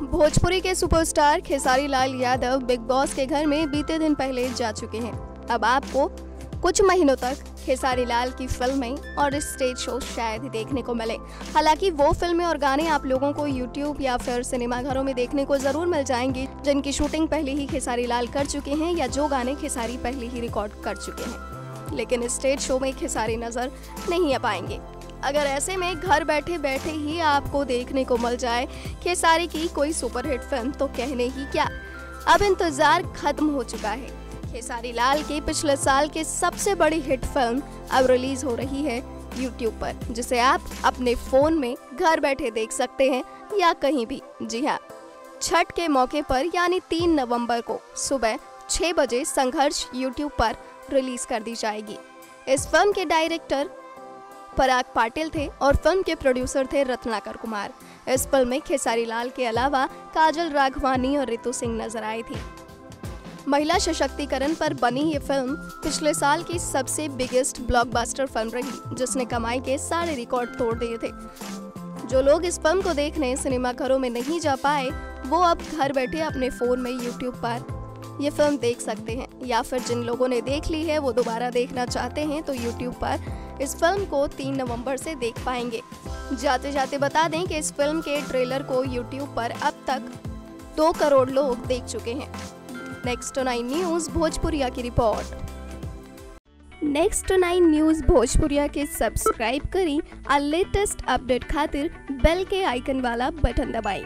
भोजपुरी के superstar Khesari Lal Yadav Bigg Boss के घर में बीते दिन पहले जा चुके हैं। अब आपको कुछ महीनों तक खेसारी लाल की फ़िल्में और स्टेज शो शायद ही देखने को मिले। हालाँकि वो फ़िल्में और गाने आप लोगों को यूट्यूब या फिर सिनेमाघरों में देखने को ज़रूर मिल जाएँगे, जिनकी शूटिंग पहले ही खेसारी लाल कर चुके हैं या जो गाने खेसारी पहले ही रिकॉर्ड कर चुके हैं। लेकिन स्टेज शो में खेसारी नज़र नहीं आ पाएँगे। अगर ऐसे में घर बैठे बैठे ही आपको देखने को मिल जाए खेसारी की कोई सुपरहिट फ़िल्म तो कहने ही क्या? अब इंतज़ार खत्म हो चुका है। खेसारी लाल की पिछले साल की सबसे बड़ी हिट फ़िल्म अब रिलीज़ हो रही है यूट्यूब पर, जिसे आप अपने फ़ोन में घर बैठे देख सकते हैं या कहीं भी। जी हाँ छठ के मौके पर, यानी तीन नवंबर को सुबह छह बजे संघर्ष यूट्यूब पर रिलीज़ कर दी जाएगी। इस फ़िल्म के डायरेक्टर पराग पाटिल थे और फ़िल्म के प्रोड्यूसर थे रत्नाकर कुमार। इस फ़िल्म में खेसारी लाल के अलावा काजल राघवानी और रितु सिंह नज़र आई थी। महिला सशक्तिकरण पर बनी ये फ़िल्म पिछले साल की सबसे बिगेस्ट ब्लॉकबस्टर फ़िल्म रही, जिसने कमाई के सारे रिकॉर्ड तोड़ दिए थे। जो लोग इस फ़िल्म को देखने सिनेमाघरों में नहीं जा पाए, वो अब घर बैठे अपने फ़ोन में यूट्यूब पर ये फ़िल्म देख सकते हैं। या फिर जिन लोगों ने देख ली है, वो दोबारा देखना चाहते हैं तो यूट्यूब पर इस फ़िल्म को तीन नवंबर से देख पाएँगे। जाते जाते बता दें कि इस फ़िल्म के ट्रेलर को यूट्यूब पर अब तक दो करोड़ लोग देख चुके हैं। नेक्स्ट नाइन न्यूज़ भोजपुरिया की report next Nine News Bhojpuriya के सब्सक्राइब करी। और लेटेस्ट अपडेट खातिर बेल के आइकन वाला बटन दबाएँ।